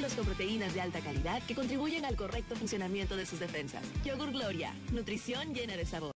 alimentos con proteínas de alta calidad que contribuyen al correcto funcionamiento de sus defensas. Yogur Gloria, nutrición llena de sabor.